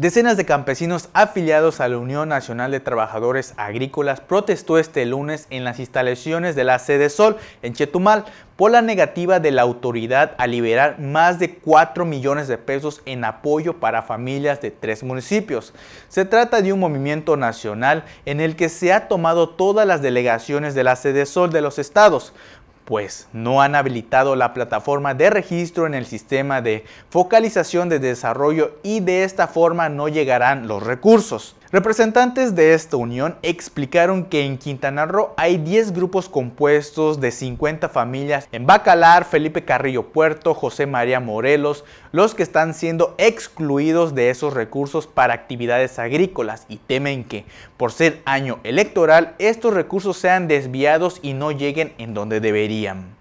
Decenas de campesinos afiliados a la Unión Nacional de Trabajadores Agrícolas protestó este lunes en las instalaciones de la sede Sol en Chetumal por la negativa de la autoridad a liberar más de 4 millones de pesos en apoyo para familias de tres municipios. Se trata de un movimiento nacional en el que se ha tomado todas las delegaciones de la sede Sol de los estados, pues no han habilitado la plataforma de registro en el sistema de focalización de desarrollo y de esta forma no llegarán los recursos. Representantes de esta unión explicaron que en Quintana Roo hay 10 grupos compuestos de 50 familias en Bacalar, Felipe Carrillo Puerto, José María Morelos, los que están siendo excluidos de esos recursos para actividades agrícolas y temen que, por ser año electoral, estos recursos sean desviados y no lleguen en donde deberían. EM.